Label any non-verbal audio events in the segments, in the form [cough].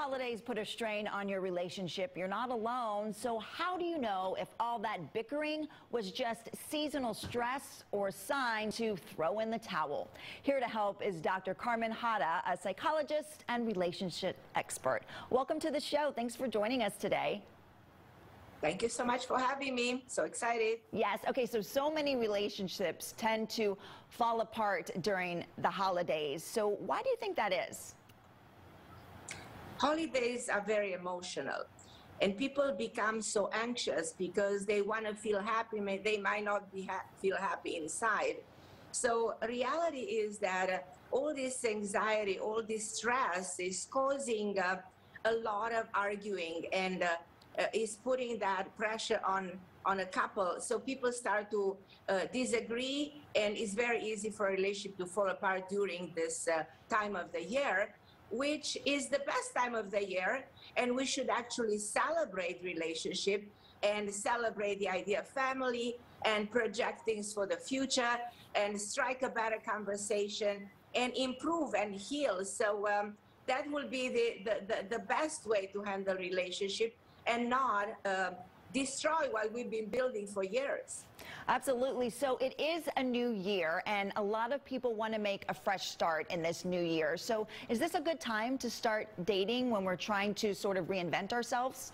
holidays put a strain on your relationship. You're not alone. So, how do you know if all that bickering was just seasonal stress or a sign to throw in the towel? Here to help is Dr. Carmen Harra, a psychologist and relationship expert. Welcome to the show. Thanks for joining us today. Thank you so much for having me. So excited. Yes. Okay. So, so many relationships tend to fall apart during the holidays. So, why do you think that is? Holidays are very emotional and people become so anxious because they want to feel happy they might not be ha- feel happy inside. So reality is that uh, all this anxiety all this stress is causing uh, a lot of arguing and uh, uh is putting that pressure on on a couple. So people start to uh, disagree and it's very easy for a relationship to fall apart during this uh, time of the year which is the best time of the year and we should actually celebrate relationship and celebrate the idea of family and project things for the future and strike a better conversation and improve and heal. So um, that will be the, the, the, the, best way to handle relationship and not uh, destroy what we've been building for years. Absolutely. So it is a new year, and a lot of people want to make a fresh start in this new year. So is this a good time to start dating when we're trying to sort of reinvent ourselves?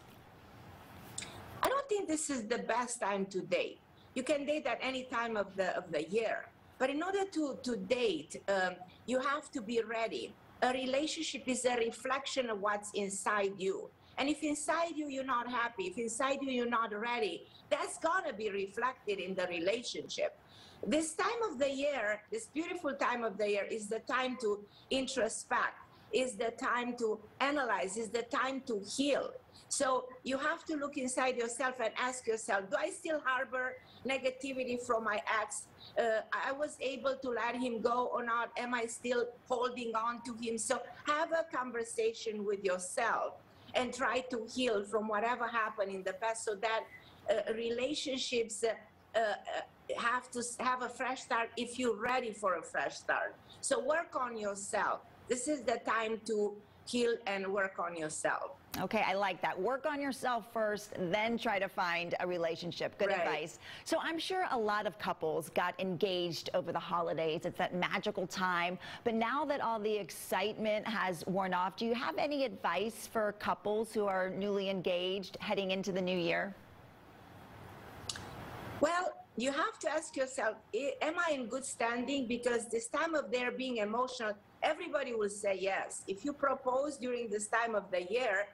I don't think this is the best time to date. You can date at any time of the of the year, but in order to to date, um, you have to be ready. A relationship is a reflection of what's inside you. And if inside you you're not happy, if inside you you're not ready, that's gonna be reflected in the relationship. This time of the year, this beautiful time of the year, is the time to introspect, is the time to analyze, is the time to heal. So you have to look inside yourself and ask yourself, do I still harbor negativity from my ex? Uh, I was able to let him go or not? Am I still holding on to him? So have a conversation with yourself and try to heal from whatever happened in the past so that uh, relationships uh, uh, have to have a fresh start if you're ready for a fresh start. So work on yourself. This is the time to heal and work on yourself. Okay, I like that. Work on yourself first, then try to find a relationship. Good right. advice. So I'm sure a lot of couples got engaged over the holidays. It's that magical time. But now that all the excitement has worn off, do you have any advice for couples who are newly engaged heading into the new year? Well, you have to ask yourself, am I in good standing? Because this time of their being emotional, everybody will say yes. If you propose during this time of the year,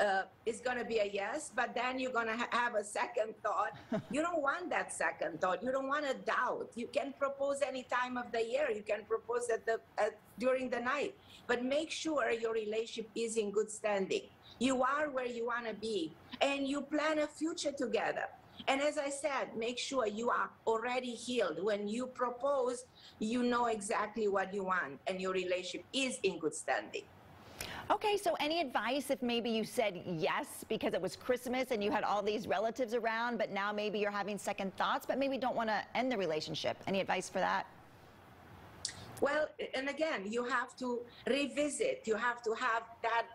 uh, it's going to be a yes, but then you're going to ha- have a second thought. [laughs] you don't want that second thought. You don't want to doubt. You can propose any time of the year. You can propose at the at, during the night, but make sure your relationship is in good standing. You are where you want to be, and you plan a future together. And as I said, make sure you are already healed. When you propose, you know exactly what you want, and your relationship is in good standing. Okay, so any advice if maybe you said yes because it was Christmas and you had all these relatives around, but now maybe you're having second thoughts, but maybe don't want to end the relationship? Any advice for that? Well, and again, you have to revisit, you have to have that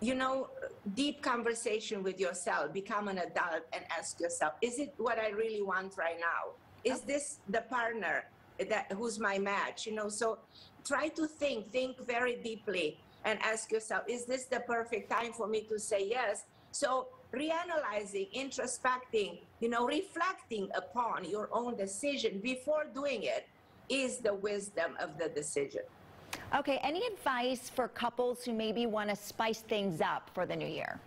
you know, deep conversation with yourself, become an adult and ask yourself, is it what I really want right now? Is this the partner that who's my match? You know, so try to think, think very deeply and ask yourself, is this the perfect time for me to say yes? So reanalyzing, introspecting, you know, reflecting upon your own decision before doing it is the wisdom of the decision. Okay, any advice for couples who maybe want to spice things up for the new year?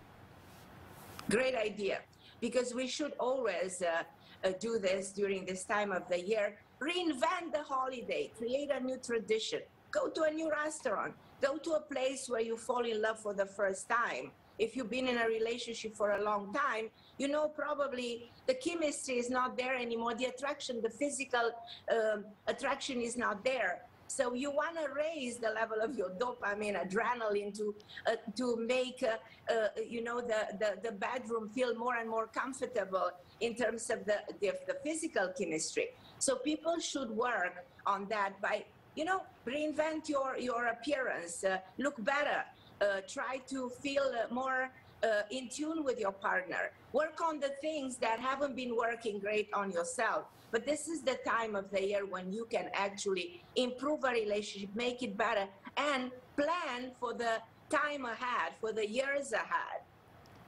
Great idea, because we should always uh, uh, do this during this time of the year. Reinvent the holiday, create a new tradition, go to a new restaurant, go to a place where you fall in love for the first time. If you've been in a relationship for a long time, you know probably the chemistry is not there anymore. The attraction, the physical um, attraction is not there. So you want to raise the level of your dopamine, adrenaline to uh, to make uh, uh, you know the, the the bedroom feel more and more comfortable in terms of the, the, the physical chemistry. So people should work on that by you know reinvent your your appearance, uh, look better. Uh, try to feel uh, more uh, in tune with your partner. Work on the things that haven't been working great on yourself. But this is the time of the year when you can actually improve a relationship, make it better, and plan for the time ahead, for the years ahead.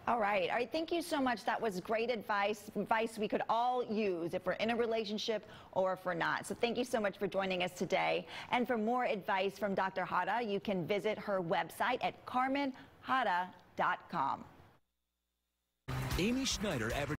All right. All right. Thank you so much. That was great advice, advice we could all use if we're in a relationship or if we're not. So thank you so much for joining us today. And for more advice from Dr. Harra, you can visit her website at carmenharra.com. Amy Schneider